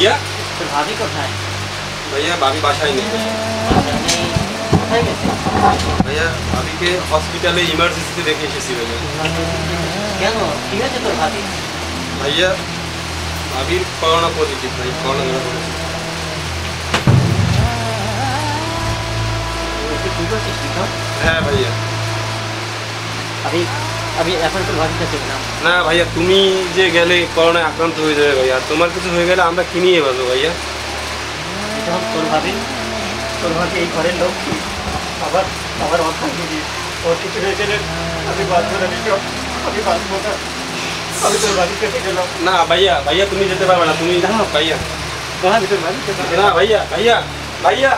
ভাইয়া তোর ভাবি কোথায় ভাইয়া ভাবি বাসায় নেই কোথায় গেছে ভাইয়া ভাবিকে হসপিটালে ইমার্জেন্সিতে রেখে এসেছি ভাইয়া কেন কি হয়েছে তোর ভাবি ভাইয়া ভাবির করোনা পজিটিভ ভাই করোনা ধরা পড়েছে হ্যাঁ ভাইয়া আমি আমি এখন তোর ভাবির কাছে গেলাম না ভাইয়া তুমি যে গেলে করোনায় আক্রান্ত হয়ে যাবে ভাইয়া তোমার কিছু হয়ে গেলে আমরা কি নিয়ে বাজো ভাইয়া বিক্রম তোর ভাবি তোর ভাবি এই ঘরের লোক আবার আবার অর্থাৎ দিদি ওর কিছু হয়ে গেলে আমি বাঁচবো না বিক্রম আমি বাঁচবো না আমি তোর ভাবির কাছে গেলাম না ভাইয়া ভাইয়া তুমি যেতে পারবে না তুমি জানো ভাইয়া না আমি তোর ভাবির কাছে না ভাইয়া ভাইয়া ভাইয়া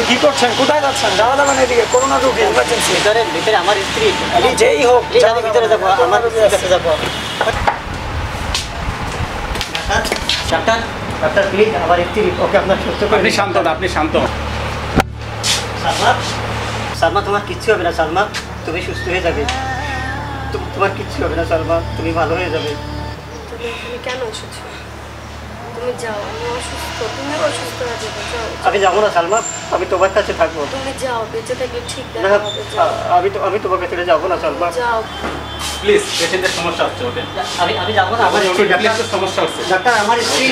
এই কি করছেন? কোথায় যাচ্ছেন? যাওয়া যাবেন এদিকে করোনা রোগী এমার্জেন্সি ভিতরে ভিতরে আমার স্ত্রী। আমি যেই হোক ভিতরে যাব আমার কাছে যাব। ডাক্তার ডাক্তার প্লিজ আমার স্ত্রী ওকে আপনার সুস্থ করে আপনি শান্ত আপনি শান্ত সালমা সালমা তোমার কিচ্ছু হবে না সালমা। তুমি সুস্থ হয়ে যাবে। তোমার কিচ্ছু হবে না সালমা। তুমি ভালো হয়ে যাবে। তুমি কেন এসেছ? তুমি যাও আমি অসুস্থ তুমি অসুস্থ হয়ে যাবে যাও। আমি যাব না সালমা আমি তোমার কাছে থাকব। তুমি যাও বেঁচে থাকলে ঠিক না আমি তো আমি তোমার কাছে যাব না সালমা। যাও। প্লিজ পেশেন্টের সমস্যা হচ্ছে ওকে? আমি আমি যাব না আমার জান সমস্যা হচ্ছে। ডাক্তার আমার স্ত্রী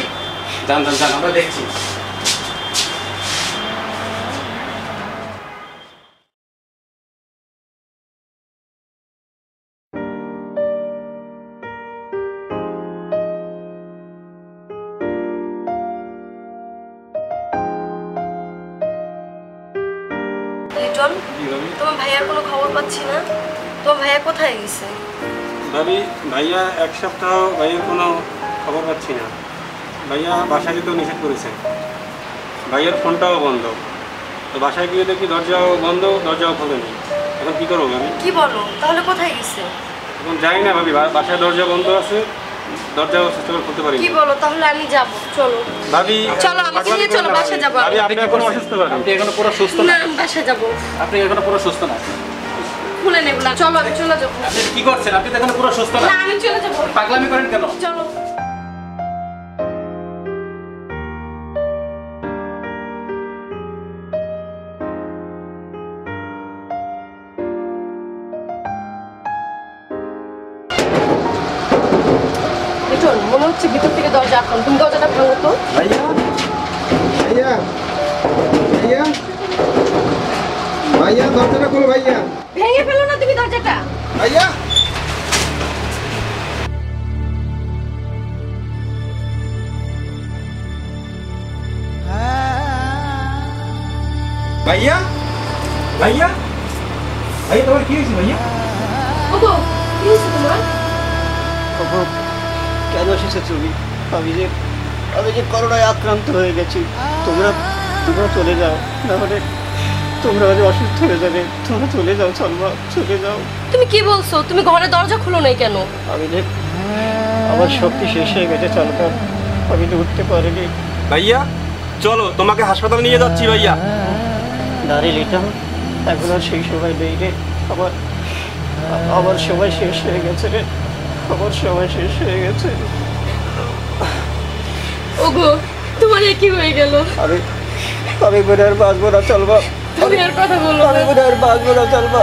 যান যান যান আমরা দেখছি। লিটন তোমার ভাইয়ার কোনো খবর পাচ্ছি না। তোমার ভাইয়া কোথায় গেছে? ভাবি ভাইয়া এক সপ্তাহ ভাইয়ের কোনো খবর পাচ্ছি না। ভাইয়া বাসায় যেতেও নিষেধ করেছে। ভাইয়ের ফোনটাও বন্ধ। তো বাসায় গিয়ে দেখি দরজাও বন্ধ দরজাও খোলেনি। এখন কী করব ভাবি? কি বলো? তাহলে কোথায় গেছে? এখন যাই না ভাবি বাসায় দরজা বন্ধ আছে। করে খুলতে পারি কি বলো তাহলে আমি যাব চলো। ভাবি চলো, আমাকে নিয়ে চলো, বাসায় যাব। ভাবি আপনি এখন অসুস্থ ভাবি আপনি এখনও পুরো সুস্থ না? না আমি বাসা যাব। আপনি এখনও পুরো সুস্থ না? খুলে নেব না চলো আমি চলে যাব। আপনি কি করছেন? আপনি তো এখনও পুরো সুস্থ না? না আমি চলে যাব। পাগলামি করেন কেন? চলো। হচ্ছে ভিতর থেকে দরজা আটকানো তুমি দরজাটা ভাঙো তো। ভাইয়া? ভাইয়া? ভাইয়া? ভাইয়া দরজাটা খোলো ভাইয়া। ভেঙে ফেলো না তুমি দরজাটা। ভাইয়া? ভাইয়া? ভাইয়া? ভাইয়া তোমার কি হয়েছে ভাইয়া? ওগো কি হয়েছে তোমার? ওগো, কেন এসেছ তুমি? আমি যে আমি যে করোনায় আক্রান্ত হয়ে গেছি। তোমরা তোমরা চলে যাও। নাহলে তোমরা আজ অসুস্থ হয়ে যাবে। তোমরা চলে যাও সালমা চলে যাও। তুমি কি বলছো? তুমি ঘরে দরজা খুলো নাই কেন? আমি যে আমার শক্তি শেষ হয়ে গেছে সালমা আমি তো উঠতে পারিনি। ভাইয়া চলো তোমাকে হাসপাতালে নিয়ে যাচ্ছি ভাইয়া। দাঁড়িয়ে নিতাম এখন আর সেই সময় নেই রে। আমার আমার সময় শেষ হয়ে গেছে রে। আমার সময় শেষ হয়ে গেছে। ওগো তোমার কি হয়ে গেল? আমি আমি বোধ আর বাঁচবো না চলবা। তুমি আর কথা বলো আমি বোধ আর বাঁচবো না চলবা।